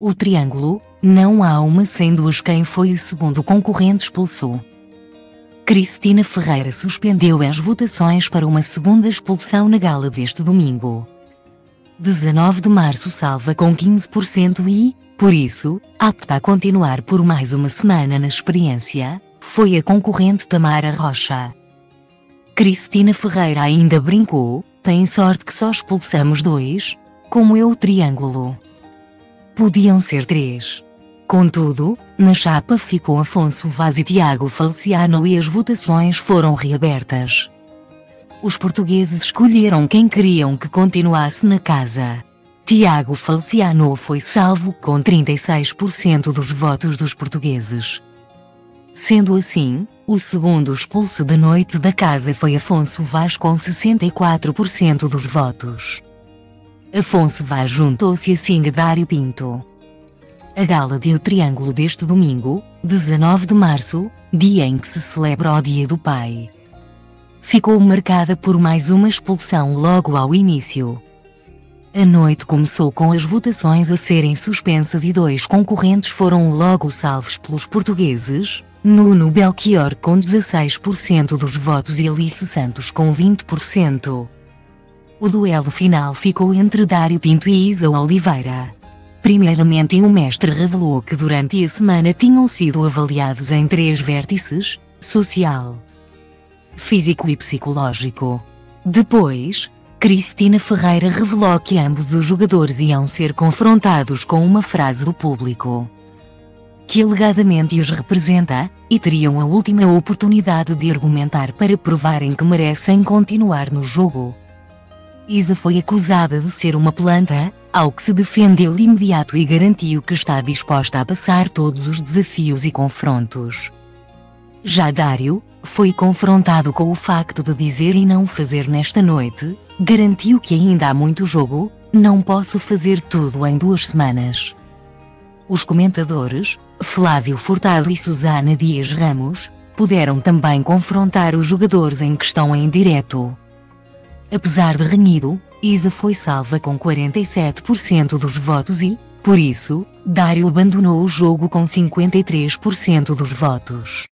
O triângulo, não há uma sem duas quem foi o segundo concorrente expulso. Cristina Ferreira suspendeu as votações para uma segunda expulsão na gala deste domingo. 19 de março salva com 15% e, por isso, apta a continuar por mais uma semana na experiência, foi a concorrente Tamara Rocha. Cristina Ferreira ainda brincou, tem sorte que só expulsamos dois, como eu o triângulo. Podiam ser três. Contudo, na chapa ficou Afonso Vaz e Tiago Falciano e as votações foram reabertas. Os portugueses escolheram quem queriam que continuasse na casa. Tiago Falciano foi salvo com 36% dos votos dos portugueses. Sendo assim, o segundo expulso da noite da casa foi Afonso Vaz com 64% dos votos. Afonso Vaz juntou-se a Dário Pinto. A gala de O Triângulo deste domingo, 19 de março, dia em que se celebra o Dia do Pai. Ficou marcada por mais uma expulsão logo ao início. A noite começou com as votações a serem suspensas e dois concorrentes foram logo salvos pelos portugueses, Nuno Belchior com 16% dos votos e Alice Santos com 20%. O duelo final ficou entre Dário Pinto e Isa Oliveira. Primeiramente o mestre revelou que durante a semana tinham sido avaliados em três vértices, social, físico e psicológico. Depois, Cristina Ferreira revelou que ambos os jogadores iam ser confrontados com uma frase do público que alegadamente os representa, e teriam a última oportunidade de argumentar para provarem que merecem continuar no jogo. Isa foi acusada de ser uma planta, ao que se defendeu de imediato e garantiu que está disposta a passar todos os desafios e confrontos. Já Dário, foi confrontado com o facto de dizer e não fazer nesta noite, garantiu que ainda há muito jogo, não posso fazer tudo em duas semanas. Os comentadores, Flávio Furtado e Susana Dias Ramos, puderam também confrontar os jogadores em questão em direto. Apesar de renhido, Isa foi salva com 47% dos votos e, por isso, Dário abandonou o jogo com 53% dos votos.